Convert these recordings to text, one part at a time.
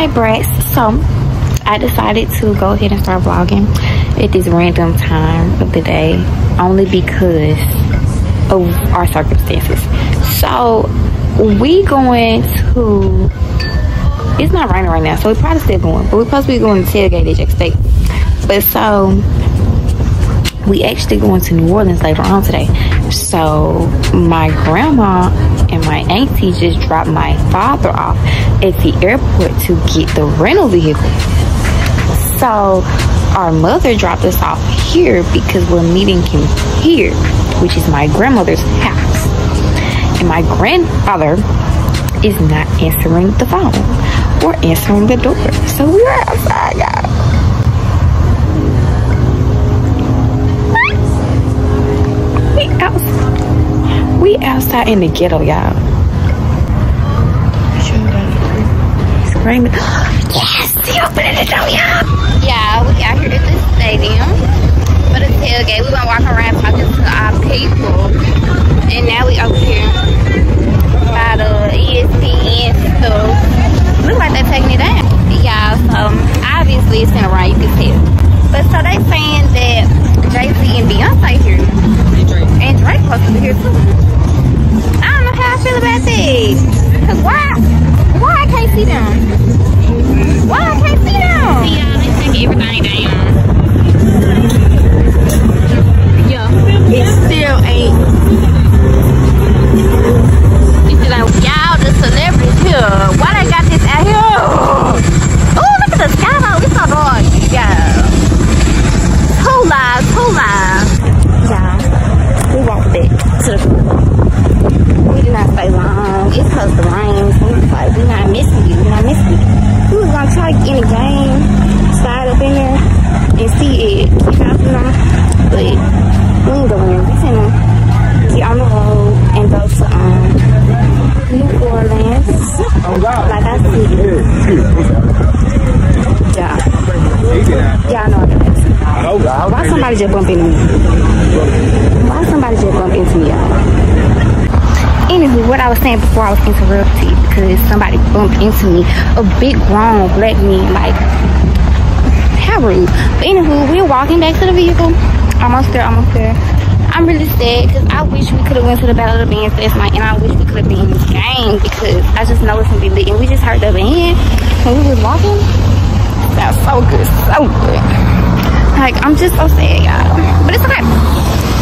my brats. So I decided to go ahead and start vlogging at this random time of the day only because of our circumstances. So we going to it's not raining right now, so we're probably still going, but we're supposed to be going to tailgate at Jack State. But so we actually going to New Orleans later on today. So my grandma and my auntie just dropped my father off at the airport to get the rental vehicle. So our mother dropped us off here because we're meeting him here, which is my grandmother's house. And my grandfather is not answering the phone or answering the door. So we're outside, y'all. We outside in the ghetto, y'all. Screaming. Yes, he opened the door, y'all. Yeah, we out here at the stadium for the tailgate. We gonna walk around talking to our people. And now we over here by the ESPN stuff. Look like they're taking it down. Yeah, so obviously it's in a run, you can tell. But so they saying that Jay-Z and Beyonce here. And Drake supposed to be here too. I don't know how I feel about that. Cause why why I can't see them? Why I can't see them? Yeah, they uh, take everything down. Yeah. It still ain't Yeah. Why somebody just bump into me? Why somebody just bump into me? Anywho, what I was saying before I was interrupted because somebody bumped into me, a big grown black man, like, how rude. But anywho, we're walking back to the vehicle. Almost there, almost there. I'm really sad because I wish we could have went to the Battle of the Bands last night and I wish we could have been in this game because I just know it's gonna be lit. And we just heard the band when we was walking. Sounds so good, so good. Like, I'm just so sad, y'all. But it's okay.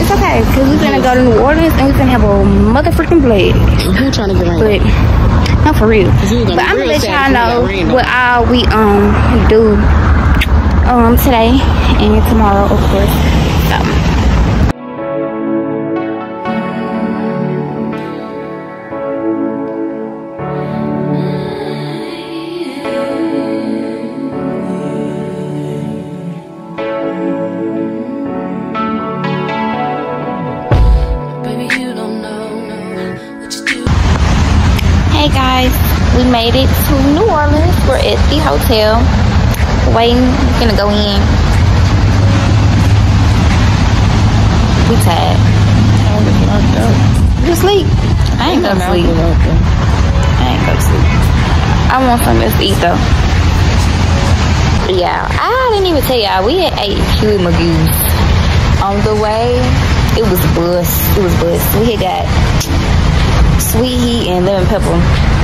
It's okay, because we're gonna go to New Orleans and we're gonna have a motherfucking blast. Who trying to get rain? But, not for real. But I'm gonna let y'all know got rain, though. what all we um do um today and tomorrow, of course. Made it to New Orleans. We're at the hotel. Waiting, we're gonna go in. We tired. You sleep? I ain't gonna sleep. I ain't gonna sleep. I want something else to eat though. Yeah, I didn't even tell y'all we had ate Huey Magoo's on the way. It was bus. It was bus. We had got sweet heat and lemon pepper.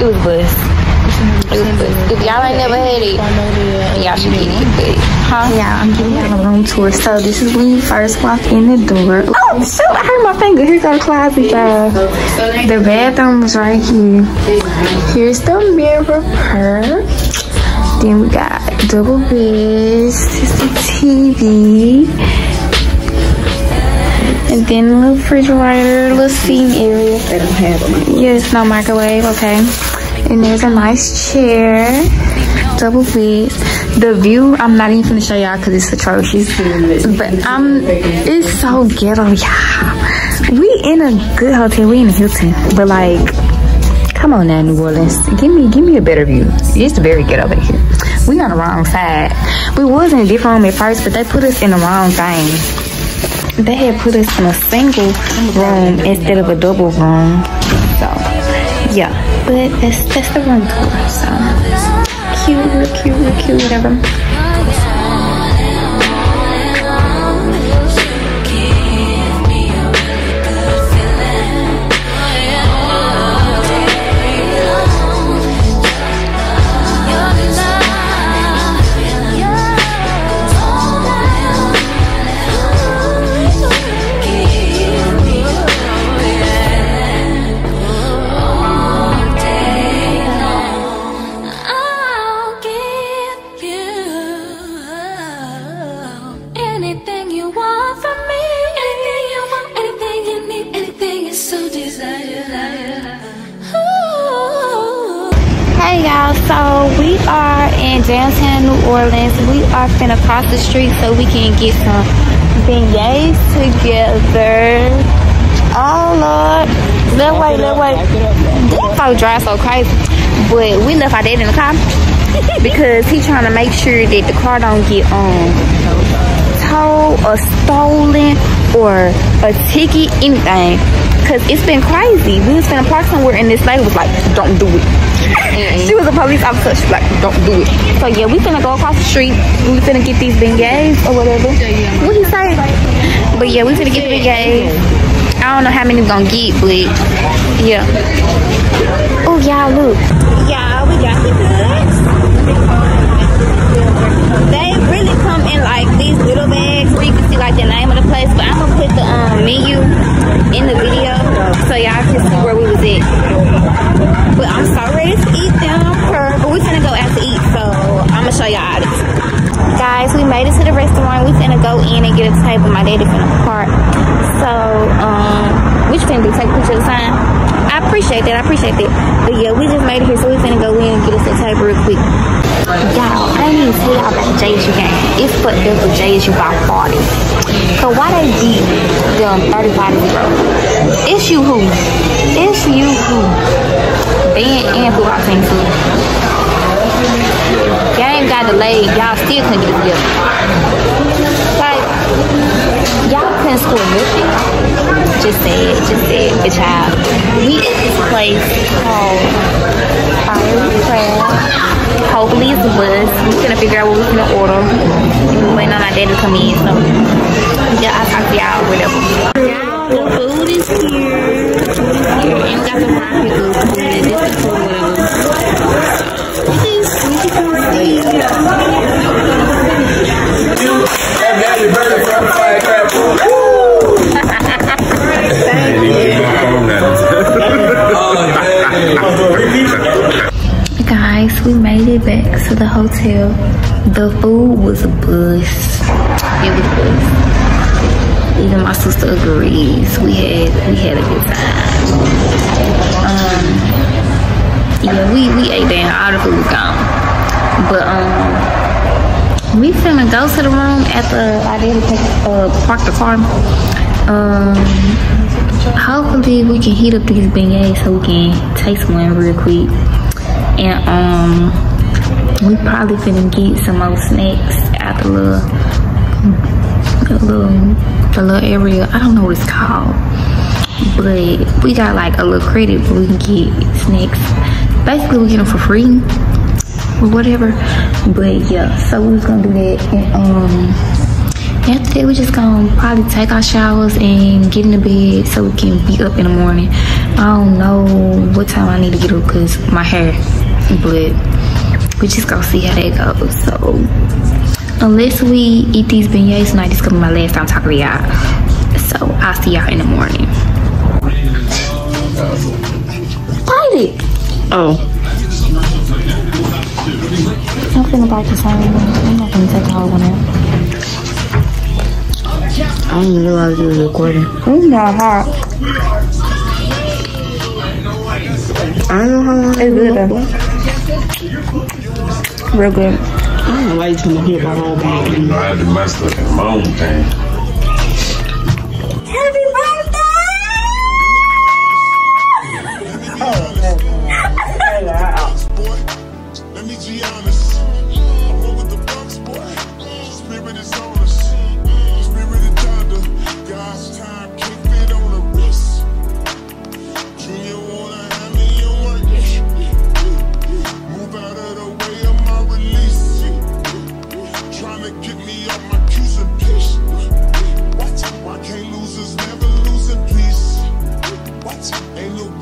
It was bus. It was bus. If y'all ain't never had it, y'all should get it. But, huh? Yeah, I'm giving y'all a room tour. So this is when you first walk in the door. Oh shoot! I hurt my finger. Here's go the closet, y'all. The bathroom is right here. Here's the mirror. Her. Then we got double beds, TV, And then a little refrigerator, little seating area. They don't have a microwave. Yes, no microwave, okay. And there's a nice chair, double beds. The view, I'm not even gonna show y'all because it's atrocious. But um, it's so ghetto, y'all. We in a good hotel, we in a Hilton. But like, come on now, New Orleans. Give me, give me a better view. It's very ghetto back here. We on the wrong side. We was in a different room at first, but they put us in the wrong thing they had put us in a single room instead of a double room. But that's, that's the room tour. So, cute, real cute, real cute, whatever. Are finna cross the street so we can get some beignets together. Oh Lord. Little wait, little wait. This so dry so crazy. But we left our dad in the car because he trying to make sure that the car don't get um towed or stolen or a ticket, anything. Cause it's been crazy. We was finna park somewhere and this lady was like, don't do it. She was a police officer. She was like, don't do it. So yeah, we finna go across the street. We finna get these beignets or whatever. What he say? But yeah, we finna get the beignets. I don't know how many we gonna get, but yeah. Oh y'all look. Y'all, we got the goods. Appreciate that. I appreciate that. But yeah, we just made it here, so we finna go in and get us a table real quick. Y'all, I didn't even tell y'all about the JSU game. It's fucked up for JSU by 40. So why they beat them 35 to 0? It's you who? It's you who? Band and football team too. Game got delayed. Y'all still couldn't get it together. Like, y'all couldn't score nothing. Just say it. Just say it. Good job. We at this place called uh, Fiery Crab. Hopefully it's Buzz. We're gonna figure out what we're gonna order. We're waiting on our dad to come in. So, yeah, I'll talk to y'all whatever. The food is here. Food here. And got the fry pickles. The food was a bust. It was a bust. Even my sister agrees. We had we had a good time. Um, yeah, we we ate there all the food was gone. But um, we finna go to the room after I did take uh park the car. Um, hopefully we can heat up these beignets so we can taste one real quick. And um, we probably finna get some more snacks at the little, the little, the little area. I don't know what it's called, but we got like a little credit where we can get snacks. Basically, we get them for free or whatever. But yeah, so we was gonna do that. And um, after that, we just gonna probably take our showers and get in the bed so we can be up in the morning. I don't know what time I need to get up because my hair, but we just gonna see how that goes. So unless we eat these beignets tonight, this gonna be my last time talking to y'all. So I'll see y'all in the morning. Bite it. Oh. I'm finna bite the same one. I'm not gonna take the whole one out. I didn't realize you was recording. It's not hot. I don't know how long it's good though. Real good. I don't know why you trying to hit my whole body. I had to mess up in my own thing.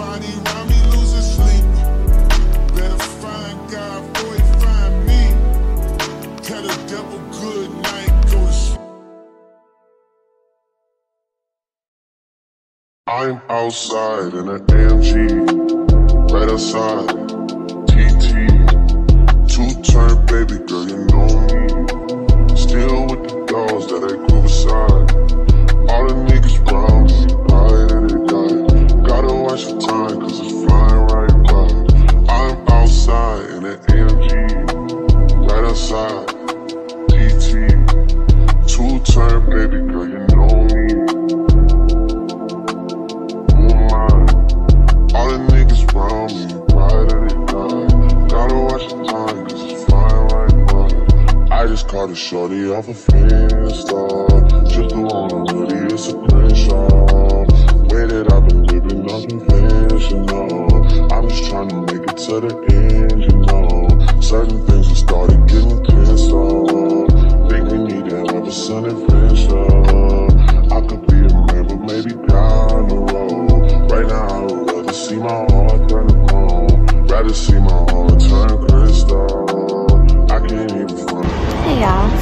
Nobody around me losing sleep. Better find God find me. Tell the devil good night, go. I'm outside in an AMG, right outside, TT. Two turn baby girl, you know me. Still with the dogs that I grew beside. All the niggas brown shorty off a Finsta.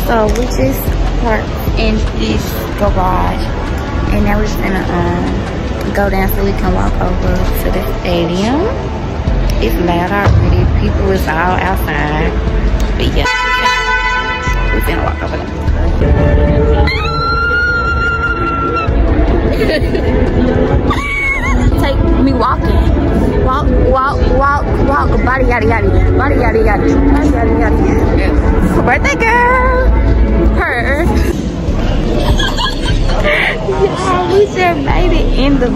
So we just parked in this garage and now we're just gonna um go down so we can walk over to the stadium. It's loud already, people is all outside. But yeah, we're gonna walk over there. Take me walking. Walk, walk, walk, walk. Body yada yada. Body yada yada. Body yada yada. Birthday girl. Yeah, we just made it in the.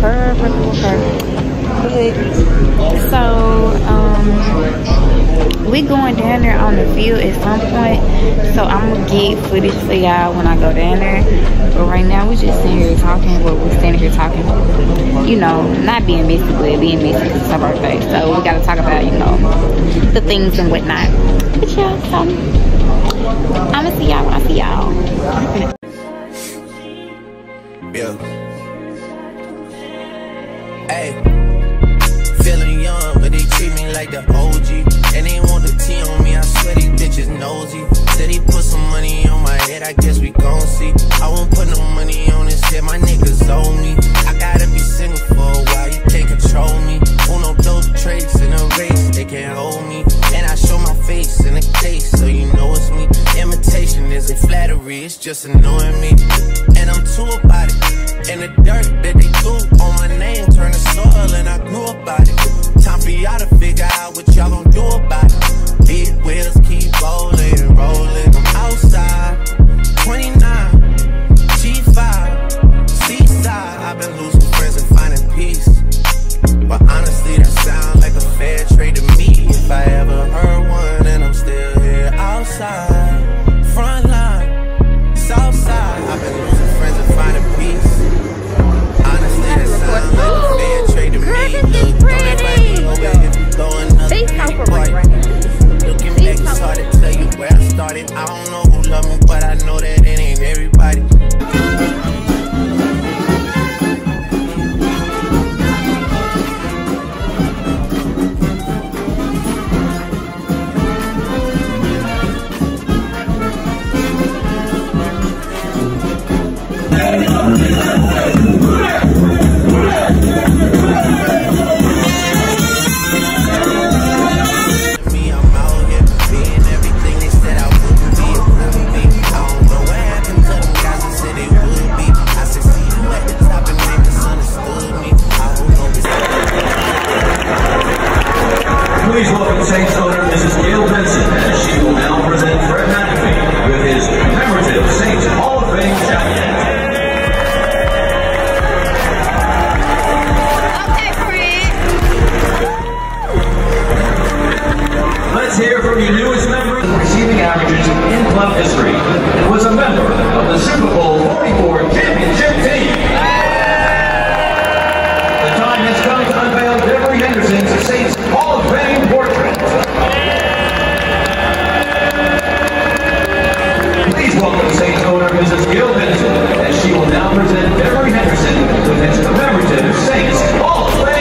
Her, her, her. So, um, we going down there on the field at some point. So I'm gonna get footage for y'all when I go down there. But right now we just sitting here talking. Well, we're standing here talking. You know, not being messy, but being messy because it's her birthday. So we gotta talk about, you know, the things and whatnot. But yeah, so I'm gonna see y'all when I see y'all. Yeah. Hey. Feeling young, but they treat me like the OG. And they want the T on me, I swear these bitches nosy. Said he put some money on my head, I guess we gon' see. I won't put no money on his head, my niggas owe me. I gotta be single for a while, you can't control me. Uno, those traits in a race, Isn't flattery, it's just annoying me. And I'm too about it. And the dirt that they threw on my name turned to soil, and I grew about it. Time for y'all to figure out what please welcome Saints owner Mrs. Gayle Benson as she will now present Fred McAfee with his commemorative Saints Hall of Fame jacket. Okay, Let's hear from your newest member. Receiving averages in club history was a welcome the St. Owner Mrs. Gayle Benson, as she will now present Beverly Henderson with his commemorative Saints Hall of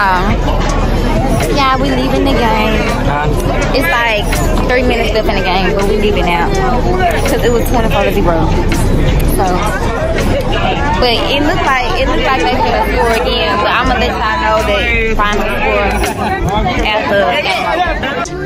Um, yeah, we leaving the game. It's like three minutes left in the game, but we leaving now because it was 24 to zero. So, but it looks like it looks like they gonna score again. But I'm gonna let y'all know that final score after.